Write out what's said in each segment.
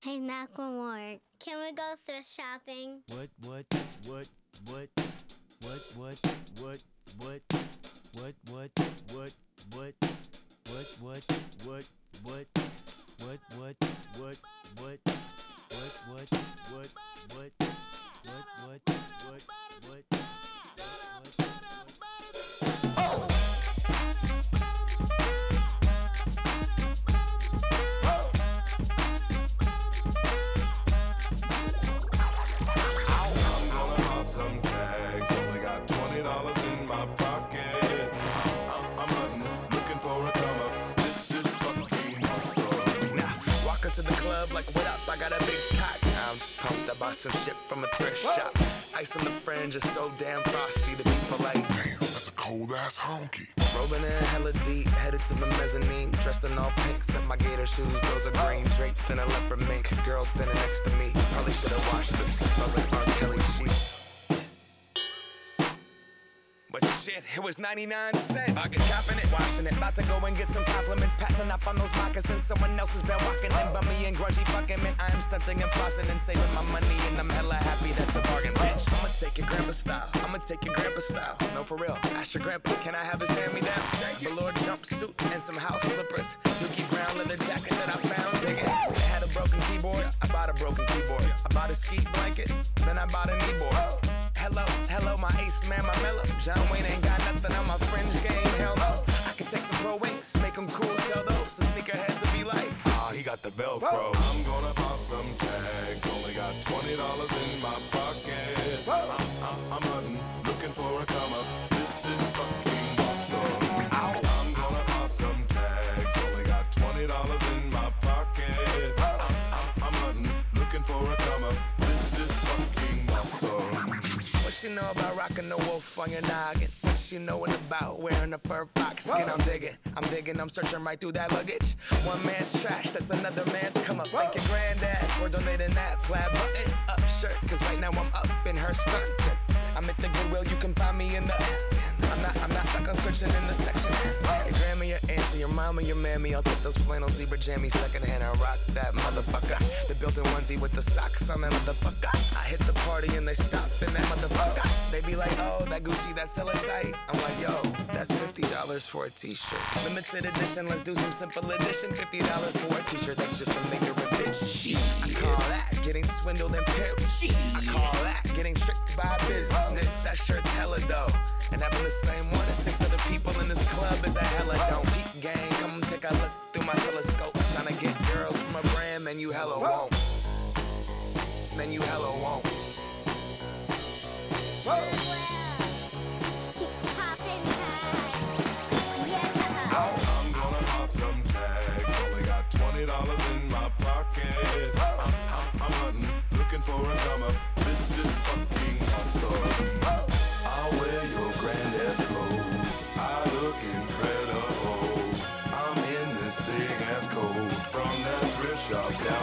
Hey, Macklemore, can we go thrift shopping? What, what, what, what, what, what, what, what, what, what, what, what, what, what, what, into the club like, what up? I got a big cock. Now I'm just pumped. I bought some shit from a thrift shop. Ice on the fringe is so damn frosty. The people like, Damn, that's a cold ass honky. rolling in hella deep, headed to the mezzanine. Dressed in all pink, set my gator shoes. Those are green, draped in a leopard mink. Girl standing next to me. Probably should have washed this. Smells like it was 99 cents. I get chopping it, washing it. About to go and get some compliments. Passing up on those moccasins. Someone else has been walking in. But me and grungy fucking man. I am stunting and flossing and saving my money. And I'm hella happy that's a bargain, bitch. I'ma take your grandpa style. I'ma take your grandpa style. No, for real. Ask your grandpa, can I have his hand me down? Velour jumpsuit and some house slippers. Dookie brown leather jacket that I found. Dig it. It had a broken keyboard. I bought a broken keyboard. I bought a ski blanket. Then I bought a kneeboard. Hello, hello, my ace man, my mellow. John Wayne ain't got nothing on my fringe game. Hell no. I can take some pro wings, make them cool, sell those. The sneakerheads will be like, ah, he got the Velcro. I'm gonna pop some tags. Only got twenty dollars in my pocket. I'm, I'm, I'm hunting, looking for a come up. This is fucking awesome. I'm gonna pop some tags. Only got twenty dollars in she know about rocking the wolf on your noggin? What she knowin' about wearing a fur fox skin? I'm digging, I'm digging, I'm searching right through that luggage. One man's trash, that's another man's come up. Thank your granddad for donating that plaid button up shirt. Cause right now I'm up in her stunting. I'm at the Goodwill, you can find me in the. I'm not, I'm not stuck on searching in the section. Your grandma, your auntie, your mama, your mammy. I'll take those flannel zebra jammies secondhand and rock that motherfucker. The built-in onesie with the socks on that motherfucker. I hit the party and they stop in that motherfucker. Be like, oh, that Gucci, that's hella tight. I'm like, yo, that's fifty dollars for a t-shirt. Limited edition, let's do some simple edition. Fifty dollars for a t-shirt, that's just a nigga a bitch. I call that getting swindled and pimped. I call that getting tricked by business. That shirt's hella dope. And having the same one as six other people in this club is a hella don't beat gang. Come take a look through my telescope. Trying to get girls from a brand, man, you hella won't. Man, you hella won't. dollars in my pocket. I'm, I'm, I'm hunting, looking for a comer. This is fucking awesome. I'll wear your granddad's clothes. I look incredible. I'm in this big ass coat from that thrift shop down.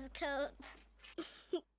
was coat.